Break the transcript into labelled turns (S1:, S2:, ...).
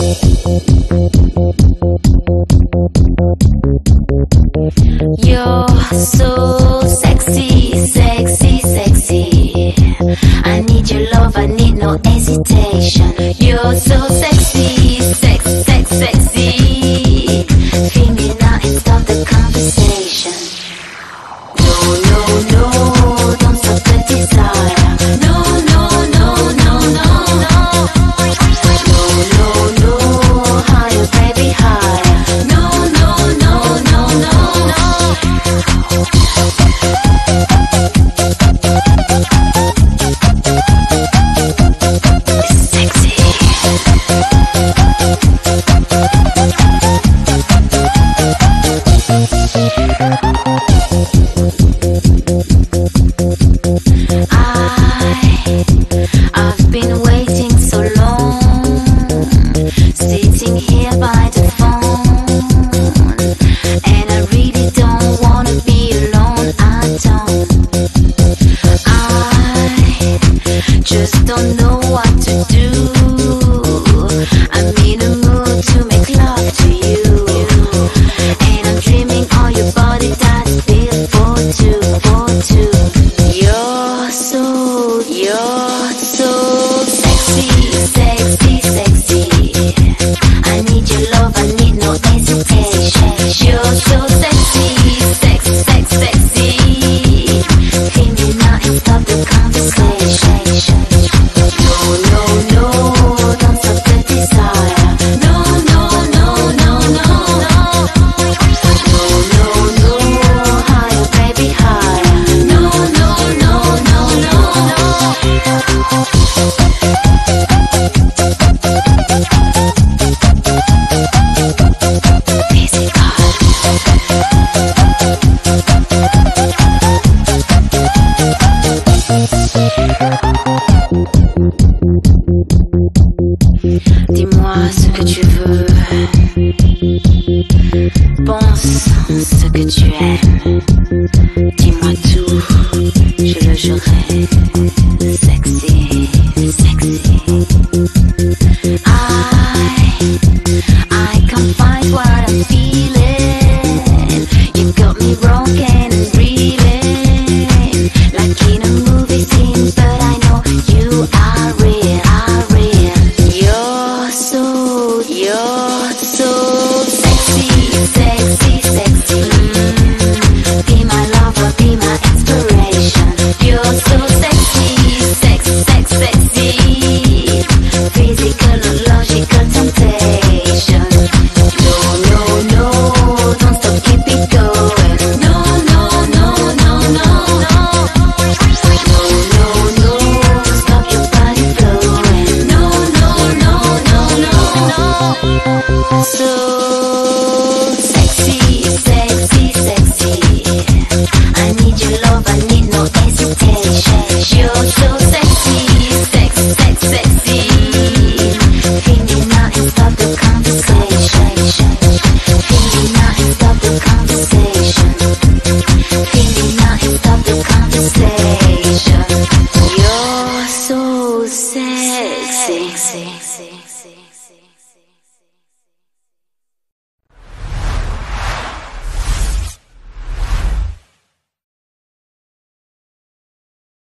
S1: You're so sexy, sexy, sexy. I need your love, I need no hesitation. You're so sexy. know what to do. Pense ce que tu aimes. Dis-moi tout, je le jouerai. Sexy.